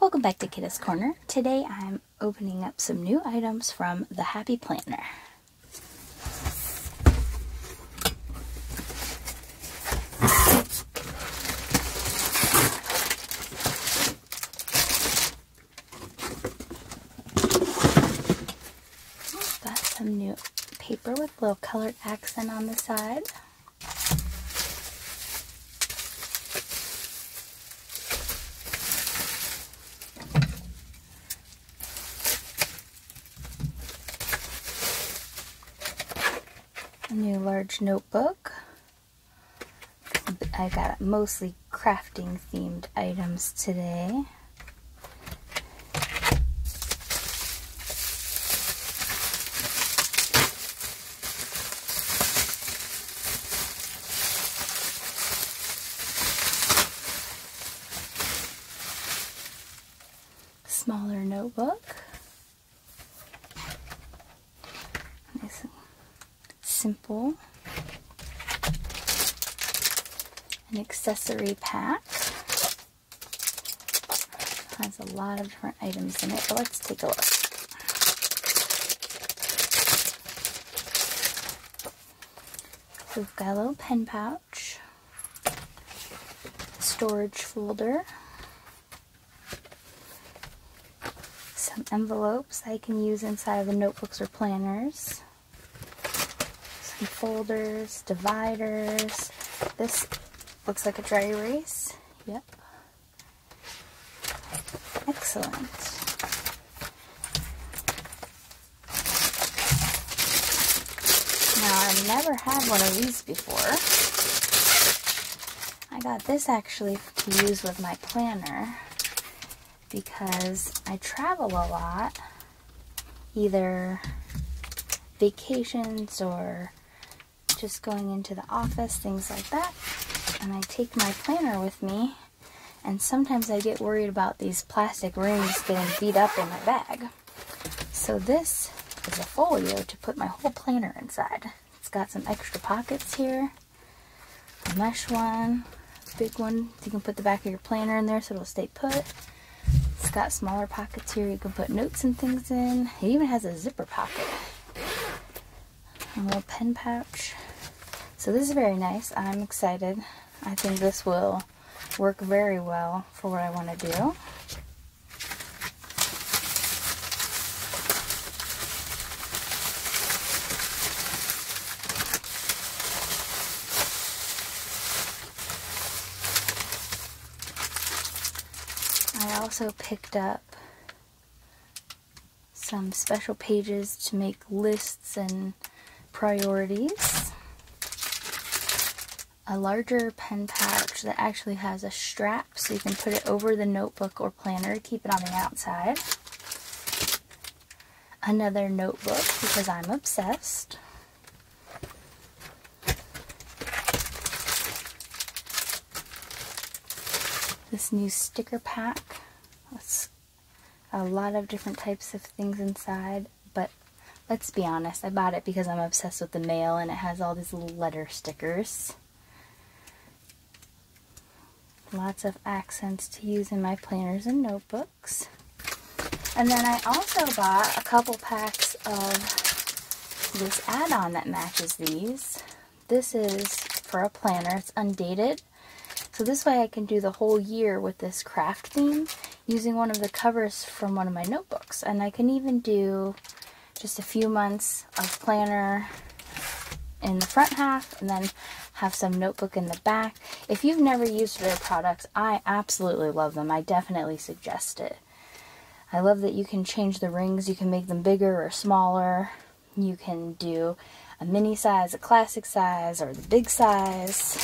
Welcome back to Kitta's Corner. Today I'm opening up some new items from the Happy Planner. Got some new paper with a little colored accent on the side. New large notebook. I got mostly crafting themed items today. Smaller notebook. Simple. An accessory pack. Has a lot of different items in it, but let's take a look. We've got a little pen pouch, storage folder, some envelopes I can use inside of the notebooks or planners, folders, dividers. This looks like a dry erase. Yep. Excellent. Now, I've never had one of these before. I got this actually to use with my planner because I travel a lot, either vacations or just going into the office, things like that. And I take my planner with me, and sometimes I get worried about these plastic rings getting beat up in my bag. So this is a folio to put my whole planner inside. It's got some extra pockets here, a mesh one, big one. You can put the back of your planner in there so it'll stay put. It's got smaller pockets here you can put notes and things in. It even has a zipper pocket. A little pen pouch. So this is very nice. I'm excited. I think this will work very well for what I want to do. I also picked up some special pages to make lists and priorities a larger pen pouch that actually has a strap so you can put it over the notebook or planner to keep it on the outside. Another notebook because I'm obsessed. This new sticker pack. It's a lot of different types of things inside, but let's be honest, I bought it because I'm obsessed with the mail and it has all these little letter stickers. Lots of accents to use in my planners and notebooks. And then I also bought a couple packs of this add-on that matches these. This is for a planner. It's undated. So this way I can do the whole year with this craft theme using one of the covers from one of my notebooks. And I can even do just a few months of planner in the front half and then have some notebook in the back. If you've never used their products, I absolutely love them. I definitely suggest it. I love that you can change the rings. You can make them bigger or smaller. You can do a mini size, a classic size, or the big size,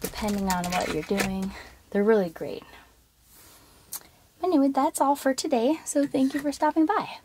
depending on what you're doing. They're really great. Anyway, that's all for today, so thank you for stopping by.